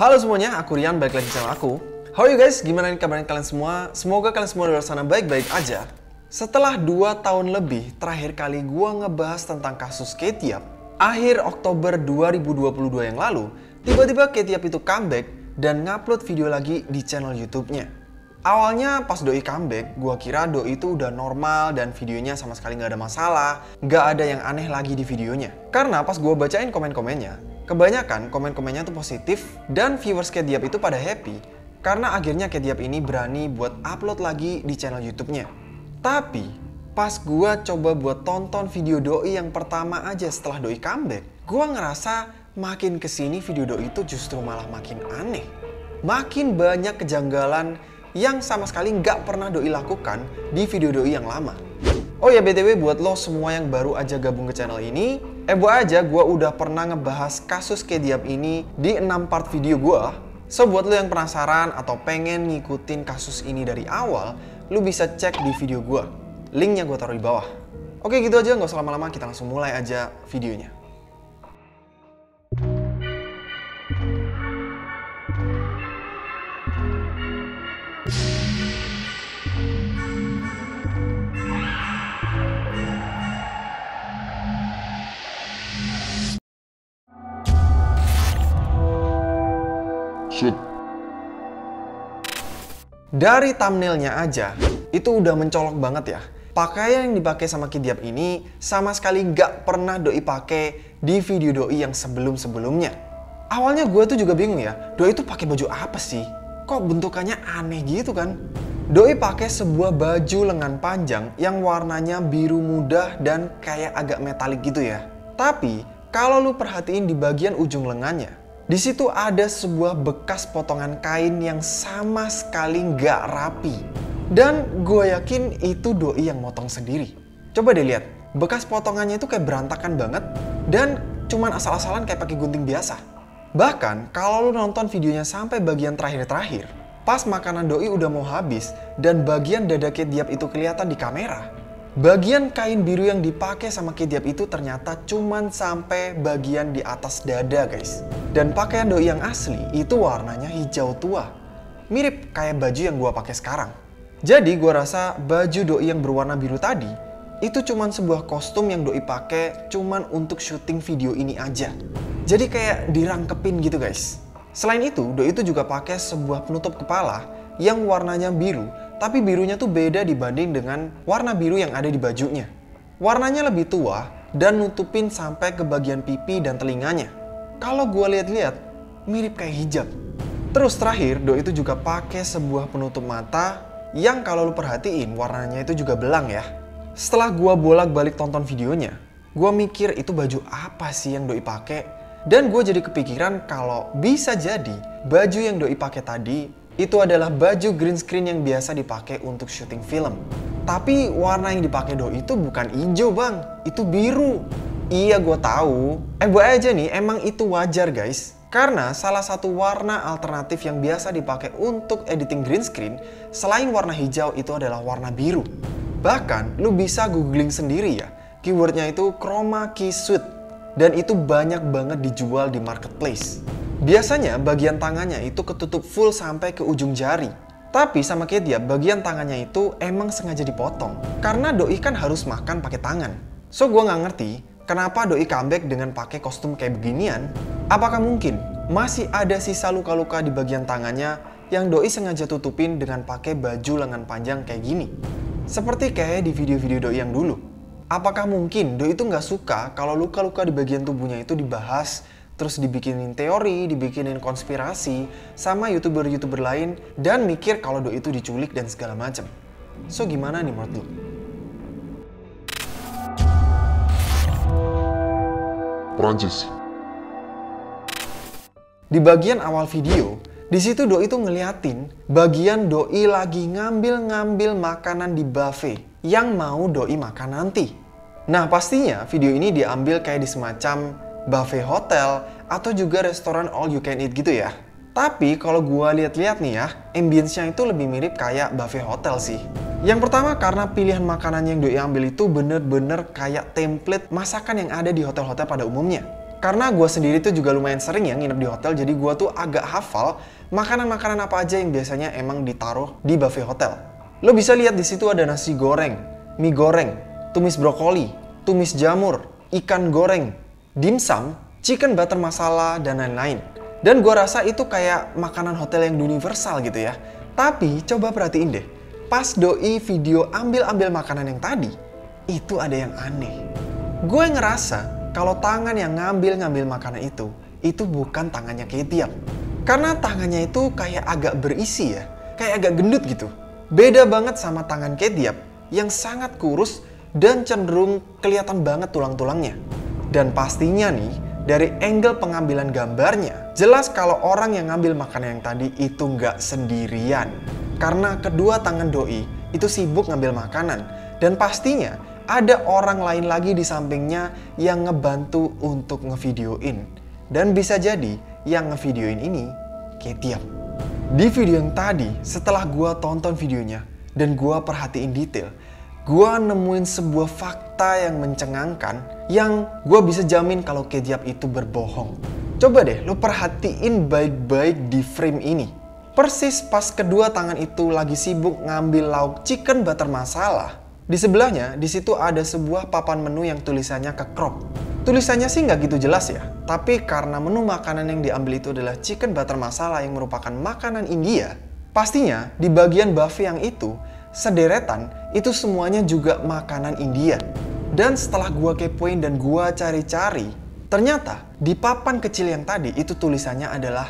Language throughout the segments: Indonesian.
Halo semuanya, aku Rian, balik lagi sama aku. How are you guys? Gimana nih kabarnya kalian semua? Semoga kalian semua di luar sana baik-baik aja. Setelah 2 tahun lebih, terakhir kali gua ngebahas tentang kasus Ketiap, akhir Oktober 2022 yang lalu, tiba-tiba Ketiap itu comeback dan ngupload video lagi di channel YouTube-nya. Awalnya pas Doi comeback, gua kira Doi itu udah normal dan videonya sama sekali nggak ada masalah, nggak ada yang aneh lagi di videonya. Karena pas gua bacain komen-komennya, kebanyakan komen-komennya tuh positif dan viewers Kediap itu pada happy karena akhirnya Kediap ini berani buat upload lagi di channel YouTube-nya. Tapi pas gua coba buat tonton video Doi yang pertama aja setelah Doi comeback, gua ngerasa makin ke sini video Doi itu justru malah makin aneh. Makin banyak kejanggalan yang sama sekali nggak pernah Doi lakukan di video Doi yang lama. Oh ya BTW buat lo semua yang baru aja gabung ke channel ini, eh buat aja gue udah pernah ngebahas kasus Kediap ini di 6 part video gue. So buat lo yang penasaran atau pengen ngikutin kasus ini dari awal, lo bisa cek di video gue. Linknya gue taruh di bawah. Oke gitu aja, nggak usah lama-lama, kita langsung mulai aja videonya. Shoot. Dari thumbnailnya aja, itu udah mencolok banget ya. Pakaian yang dipakai sama Kidiap ini sama sekali nggak pernah Doi pakai di video Doi yang sebelum-sebelumnya. Awalnya gue tuh juga bingung ya, Doi itu pakai baju apa sih? Kok bentukannya aneh gitu kan? Doi pakai sebuah baju lengan panjang yang warnanya biru muda dan kayak agak metalik gitu ya. Tapi kalau lu perhatiin di bagian ujung lengannya, di situ ada sebuah bekas potongan kain yang sama sekali nggak rapi. Dan gue yakin itu doi yang motong sendiri. Coba deh lihat, bekas potongannya itu kayak berantakan banget dan cuman asal-asalan kayak pakai gunting biasa. Bahkan kalau lu nonton videonya sampai bagian terakhir-terakhir, pas makanan doi udah mau habis dan bagian dada Kediap itu kelihatan di kamera, Bagian kain biru yang dipakai sama Kediap itu ternyata cuman sampai bagian di atas dada guys. Dan pakaian doi yang asli itu warnanya hijau tua. Mirip kayak baju yang gua pakai sekarang. Jadi gua rasa baju doi yang berwarna biru tadi itu cuman sebuah kostum yang doi pakai cuman untuk syuting video ini aja. Jadi kayak dirangkepin gitu guys. Selain itu, doi itu juga pakai sebuah penutup kepala yang warnanya biru tapi birunya tuh beda dibanding dengan warna biru yang ada di bajunya. Warnanya lebih tua dan nutupin sampai ke bagian pipi dan telinganya. Kalau gue lihat-lihat, mirip kayak hijab. Terus terakhir, Do itu juga pakai sebuah penutup mata yang kalau lu perhatiin warnanya itu juga belang ya. Setelah gue bolak-balik tonton videonya, gue mikir itu baju apa sih yang Doi pakai dan gue jadi kepikiran kalau bisa jadi baju yang Doi pakai tadi itu adalah baju green screen yang biasa dipakai untuk syuting film. Tapi warna yang dipakai Doi itu bukan hijau bang, itu biru. Iya gue tahu. Eh gue aja nih, emang itu wajar guys. Karena salah satu warna alternatif yang biasa dipakai untuk editing green screen selain warna hijau itu adalah warna biru. Bahkan lu bisa googling sendiri ya, keywordnya itu chroma key suit dan itu banyak banget dijual di marketplace. Biasanya bagian tangannya itu ketutup full sampai ke ujung jari. Tapi sama Kedia, bagian tangannya itu emang sengaja dipotong. Karena Doi kan harus makan pakai tangan. So gue nggak ngerti kenapa Doi comeback dengan pakai kostum kayak beginian. Apakah mungkin masih ada sisa luka-luka di bagian tangannya yang Doi sengaja tutupin dengan pakai baju lengan panjang kayak gini? Seperti kayak di video-video Doi yang dulu. Apakah mungkin Doi itu nggak suka kalau luka-luka di bagian tubuhnya itu dibahas terus dibikinin teori, dibikinin konspirasi sama youtuber-youtuber lain dan mikir kalau Do itu diculik dan segala macam. So gimana nih menurut lu? Prancis. Di bagian awal video, di situ Doi itu ngeliatin bagian Doi lagi ngambil-ngambil makanan di buffet yang mau Doi makan nanti. Nah pastinya video ini diambil kayak di semacam buffet hotel atau juga restoran all you can eat gitu ya. Tapi kalau gua lihat-lihat nih ya, ambience-nya itu lebih mirip kayak buffet hotel sih. Yang pertama karena pilihan makanan yang doi ambil itu bener-bener kayak template masakan yang ada di hotel-hotel pada umumnya. Karena gue sendiri tuh juga lumayan sering ya nginep di hotel, jadi gue tuh agak hafal makanan-makanan apa aja yang biasanya emang ditaruh di buffet hotel. Lo bisa lihat di situ ada nasi goreng, mie goreng, tumis brokoli, tumis jamur, ikan goreng, dimsum, chicken butter masala, dan lain-lain. Dan gue rasa itu kayak makanan hotel yang universal gitu ya. Tapi coba perhatiin deh, pas doi video ambil-ambil makanan yang tadi, itu ada yang aneh. Gue ngerasa kalau tangan yang ngambil-ngambil makanan itu, itu bukan tangannya Ketiap. Karena tangannya itu kayak agak berisi ya, kayak agak gendut gitu. Beda banget sama tangan Ketiap yang sangat kurus dan cenderung kelihatan banget tulang-tulangnya. Dan pastinya nih, dari angle pengambilan gambarnya, jelas kalau orang yang ngambil makanan yang tadi itu nggak sendirian. Karena kedua tangan doi itu sibuk ngambil makanan. Dan pastinya ada orang lain lagi di sampingnya yang ngebantu untuk ngevideoin. Dan bisa jadi yang ngevideoin ini Ketiap. Di video yang tadi, setelah gua tonton videonya dan gua perhatiin detail, gua nemuin sebuah fakta yang mencengangkan yang gua bisa jamin kalau Ketiap itu berbohong. Coba deh lo perhatiin baik-baik di frame ini. Persis pas kedua tangan itu lagi sibuk ngambil lauk chicken butter masala, di sebelahnya, di situ ada sebuah papan menu yang tulisannya ke crop. Tulisannya sih nggak gitu jelas ya, tapi karena menu makanan yang diambil itu adalah chicken butter masala yang merupakan makanan India, pastinya di bagian buffet yang itu, sederetan itu semuanya juga makanan India. Dan setelah gua kepoin dan gua cari-cari, ternyata di papan kecil yang tadi itu tulisannya adalah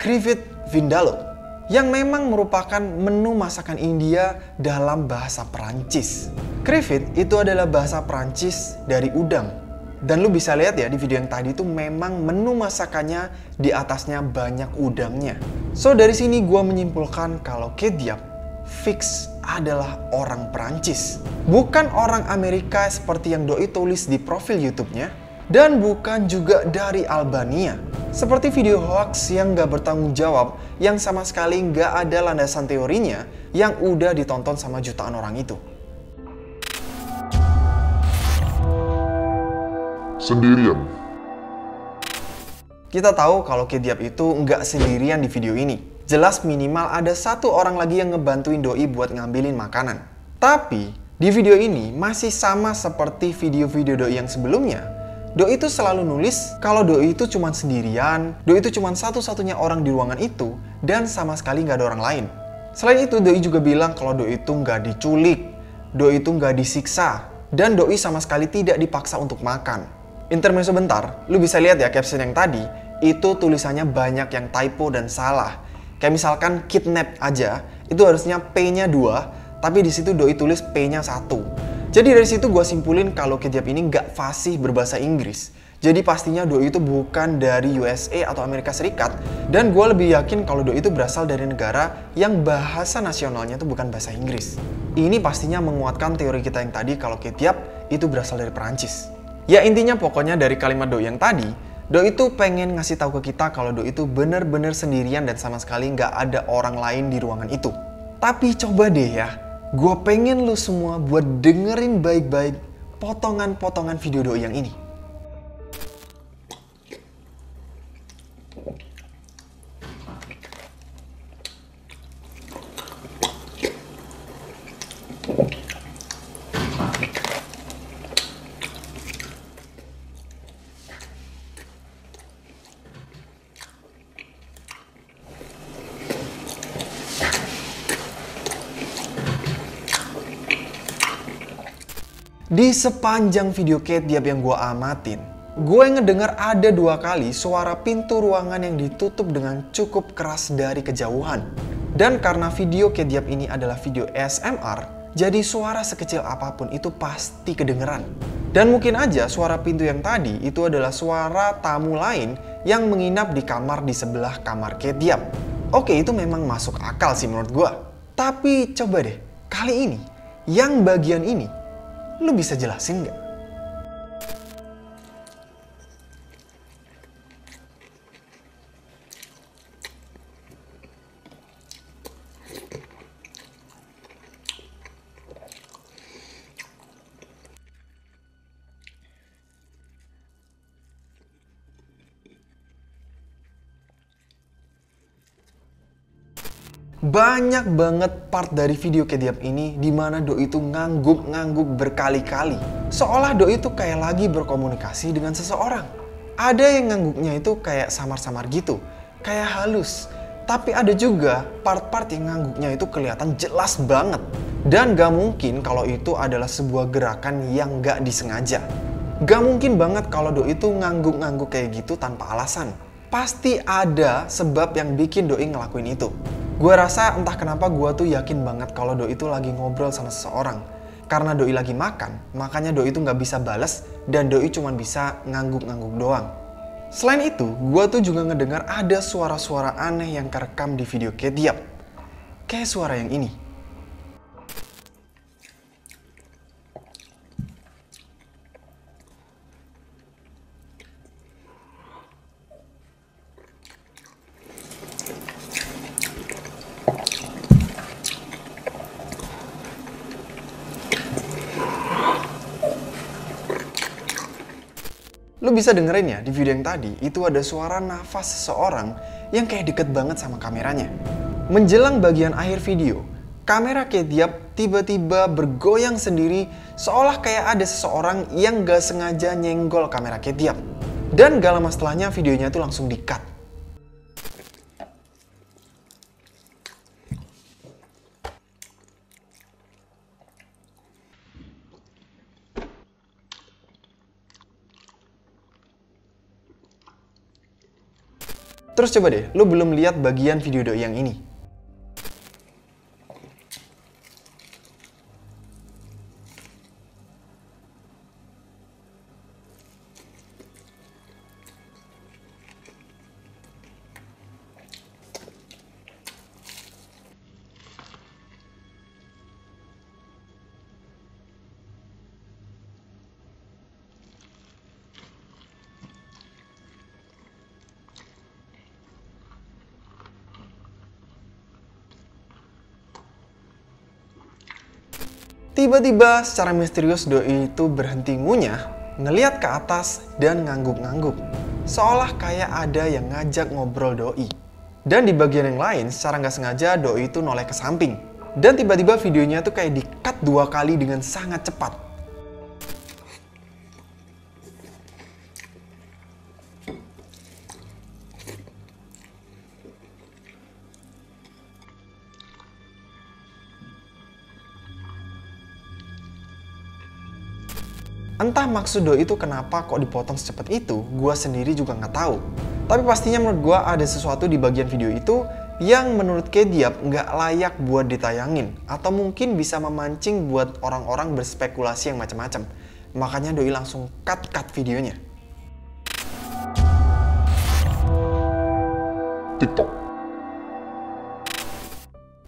Krivet Vindaloo yang memang merupakan menu masakan India dalam bahasa Perancis. Krivet itu adalah bahasa Perancis dari udang dan lu bisa lihat ya di video yang tadi itu memang menu masakannya di atasnya banyak udangnya. So dari sini gue menyimpulkan kalau Kediap fix adalah orang Perancis. Bukan orang Amerika seperti yang Doi tulis di profil YouTube-nya. Dan bukan juga dari Albania. Seperti video hoax yang gak bertanggung jawab yang sama sekali gak ada landasan teorinya yang udah ditonton sama jutaan orang itu. Sendirian. Kita tahu kalau Kediap itu nggak sendirian di video ini. Jelas minimal ada satu orang lagi yang ngebantuin Doi buat ngambilin makanan. Tapi, di video ini masih sama seperti video-video Doi yang sebelumnya. Doi itu selalu nulis kalau Doi itu cuma sendirian, Doi itu cuma satu-satunya orang di ruangan itu, dan sama sekali nggak ada orang lain. Selain itu, Doi juga bilang kalau Doi itu nggak diculik, Doi itu nggak disiksa, dan Doi sama sekali tidak dipaksa untuk makan. Intermezzo bentar, lu bisa lihat ya caption yang tadi, itu tulisannya banyak yang typo dan salah. Kayak misalkan kidnap aja, itu harusnya P-nya 2, tapi di situ doi tulis P-nya 1. Jadi dari situ gue simpulin kalau Kediap ini nggak fasih berbahasa Inggris. Jadi pastinya doi itu bukan dari USA atau Amerika Serikat. Dan gue lebih yakin kalau doi itu berasal dari negara yang bahasa nasionalnya itu bukan bahasa Inggris. Ini pastinya menguatkan teori kita yang tadi kalau Ketiap itu berasal dari Perancis. Ya intinya pokoknya dari kalimat doi yang tadi, Doi itu pengen ngasih tahu ke kita kalau Doi itu bener-bener sendirian dan sama sekali nggak ada orang lain di ruangan itu. Tapi coba deh ya, gue pengen lu semua buat dengerin baik-baik potongan-potongan video Doi yang ini. Di sepanjang video Ketiap yang gue amatin, gue ngedengar ada dua kali suara pintu ruangan yang ditutup dengan cukup keras dari kejauhan. Dan karena video Ketiap ini adalah video ASMR, jadi suara sekecil apa pun itu pasti kedengeran. Dan mungkin aja suara pintu yang tadi itu adalah suara tamu lain yang menginap di kamar di sebelah kamar Ketiap. Oke, itu memang masuk akal sih menurut gue. Tapi coba deh, kali ini, yang bagian ini Lu bisa jelasin nggak? Banyak banget part dari video Kediap ini di mana Doi itu ngangguk-ngangguk berkali-kali. Seolah Doi itu kayak lagi berkomunikasi dengan seseorang. Ada yang ngangguknya itu kayak samar-samar gitu, kayak halus. Tapi ada juga part-part yang ngangguknya itu kelihatan jelas banget. Dan gak mungkin kalau itu adalah sebuah gerakan yang gak disengaja. Gak mungkin banget kalau Doi itu ngangguk-ngangguk kayak gitu tanpa alasan. Pasti ada sebab yang bikin Doi ngelakuin itu. Gue rasa entah kenapa gue tuh yakin banget kalau Doi itu lagi ngobrol sama seseorang. Karena Doi lagi makan, makanya Doi itu nggak bisa bales dan Doi cuma bisa ngangguk-ngangguk doang. Selain itu, gue tuh juga ngedengar ada suara-suara aneh yang kerekam di video Kediap. Kayak suara yang ini. Lu bisa dengerin ya di video yang tadi, itu ada suara nafas seseorang yang kayak deket banget sama kameranya. Menjelang bagian akhir video, kamera Kediap tiba-tiba bergoyang sendiri seolah kayak ada seseorang yang gak sengaja nyenggol kamera Kediap. Dan gak lama setelahnya videonya itu langsung di-cut. Terus coba deh, lu belum lihat bagian video doi yang ini. Tiba-tiba secara misterius doi itu berhenti ngunyah, ngeliat ke atas dan ngangguk-ngangguk. Seolah kayak ada yang ngajak ngobrol doi. Dan di bagian yang lain, secara nggak sengaja doi itu noleh ke samping. Dan tiba-tiba videonya tuh kayak di-cut dua kali dengan sangat cepat. Entah maksud doi itu kenapa kok dipotong secepat itu, gua sendiri juga nggak tahu. Tapi pastinya menurut gua ada sesuatu di bagian video itu yang menurut Kediap nggak layak buat ditayangin atau mungkin bisa memancing buat orang-orang berspekulasi yang macam-macam. Makanya doi langsung cut-cut videonya. TikTok.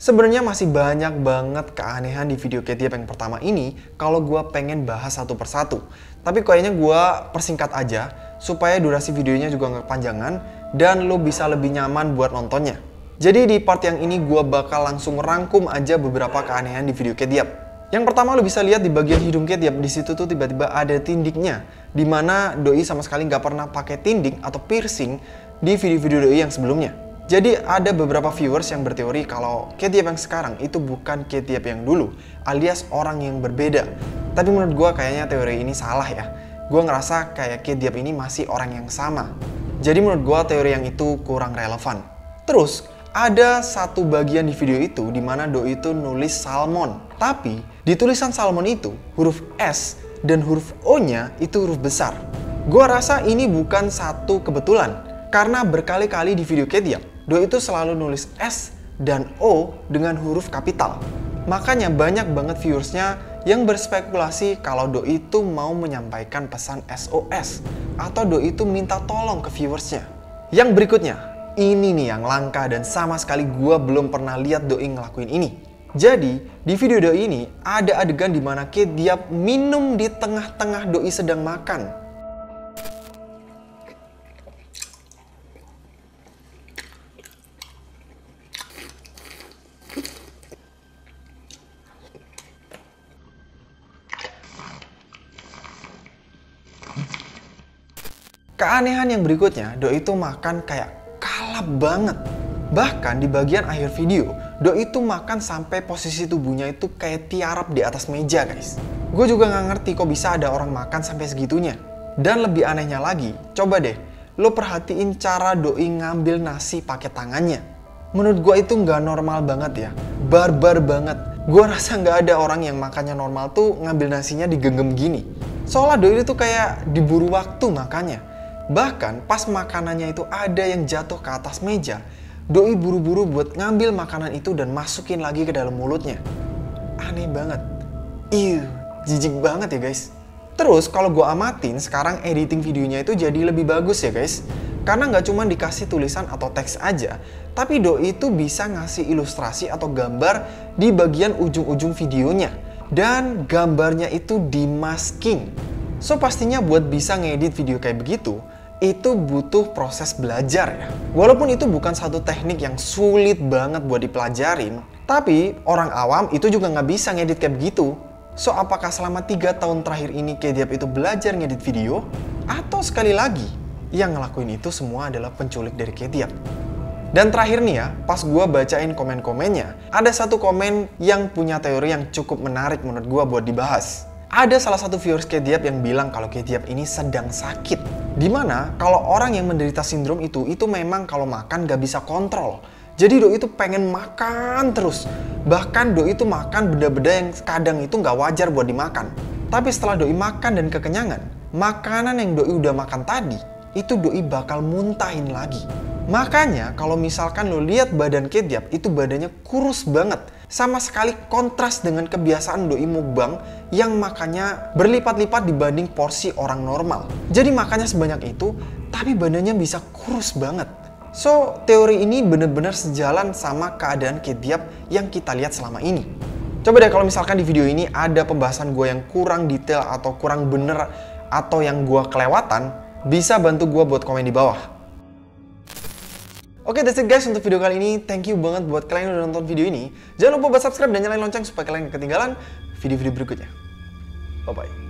Sebenarnya masih banyak banget keanehan di video Ketiap yang pertama ini kalau gue pengen bahas satu persatu. Tapi kayaknya gue persingkat aja supaya durasi videonya juga nggak kepanjangan dan lo bisa lebih nyaman buat nontonnya. Jadi di part yang ini gue bakal langsung rangkum aja beberapa keanehan di video Ketiap. Yang pertama lo bisa lihat di bagian hidung Ketiap di situ tuh tiba-tiba ada tindiknya, di mana doi sama sekali nggak pernah pakai tindik atau piercing di video-video doi yang sebelumnya. Jadi ada beberapa viewers yang berteori kalau Ketiap yang sekarang itu bukan Ketiap yang dulu, alias orang yang berbeda. Tapi menurut gue kayaknya teori ini salah ya. Gue ngerasa kayak Ketiap ini masih orang yang sama. Jadi menurut gue teori yang itu kurang relevan. Terus, ada satu bagian di video itu di mana Doi itu nulis salmon. Tapi di tulisan salmon itu huruf S dan huruf O-nya itu huruf besar. Gue rasa ini bukan satu kebetulan. Karena berkali-kali di video Ketiap, Doi itu selalu nulis S dan O dengan huruf kapital. Makanya banyak banget viewersnya yang berspekulasi kalau Doi itu mau menyampaikan pesan SOS atau Doi itu minta tolong ke viewersnya. Yang berikutnya, ini nih yang langka dan sama sekali gue belum pernah lihat Doi ngelakuin ini. Jadi, di video Doi ini ada adegan di mana Kate dia minum di tengah-tengah Doi sedang makan. Keanehan yang berikutnya, Doi itu makan kayak kalap banget. Bahkan di bagian akhir video, Doi itu makan sampai posisi tubuhnya itu kayak tiarap di atas meja guys. Gue juga nggak ngerti kok bisa ada orang makan sampai segitunya. Dan lebih anehnya lagi, coba deh, lo perhatiin cara Doi ngambil nasi pakai tangannya. Menurut gue itu nggak normal banget ya, barbar banget. Gue rasa nggak ada orang yang makannya normal tuh ngambil nasinya digenggam gini. Soalnya Doi itu kayak diburu waktu makannya. Bahkan pas makanannya itu ada yang jatuh ke atas meja, Doi buru-buru buat ngambil makanan itu dan masukin lagi ke dalam mulutnya. Aneh banget. Ih, jijik banget ya guys. Terus kalau gue amatin, sekarang editing videonya itu jadi lebih bagus ya guys. Karena nggak cuma dikasih tulisan atau teks aja, tapi Doi itu bisa ngasih ilustrasi atau gambar di bagian ujung-ujung videonya. Dan gambarnya itu di masking. So pastinya buat bisa ngedit video kayak begitu, itu butuh proses belajar ya. Walaupun itu bukan satu teknik yang sulit banget buat dipelajarin, tapi orang awam itu juga nggak bisa ngedit kayak begitu. So, apakah selama 3 tahun terakhir ini Kediap itu belajar ngedit video? Atau sekali lagi, yang ngelakuin itu semua adalah penculik dari Kediap? Dan terakhir nih ya, pas gue bacain komen-komennya, ada satu komen yang punya teori yang cukup menarik menurut gue buat dibahas. Ada salah satu viewers Kediap yang bilang kalau Kediap ini sedang sakit. Di mana kalau orang yang menderita sindrom itu, itu memang kalau makan gak bisa kontrol. Jadi doi itu pengen makan terus. Bahkan doi itu makan benda-benda yang kadang itu gak wajar buat dimakan. Tapi setelah doi makan dan kekenyangan, makanan yang doi udah makan tadi, itu doi bakal muntahin lagi. Makanya kalau misalkan lo lihat badan Kediap, itu badannya kurus banget sama sekali kontras dengan kebiasaan doi mukbang yang makannya berlipat-lipat dibanding porsi orang normal. Jadi makannya sebanyak itu, tapi badannya bisa kurus banget. So, teori ini benar-benar sejalan sama keadaan Kediap yang kita lihat selama ini. Coba deh kalau misalkan di video ini ada pembahasan gue yang kurang detail atau kurang bener atau yang gue kelewatan, bisa bantu gue buat komen di bawah. Oke, okay, that's it guys untuk video kali ini. Thank you banget buat kalian yang udah nonton video ini. Jangan lupa buat subscribe dan nyalain lonceng supaya kalian gak ketinggalan video-video berikutnya. Bye-bye.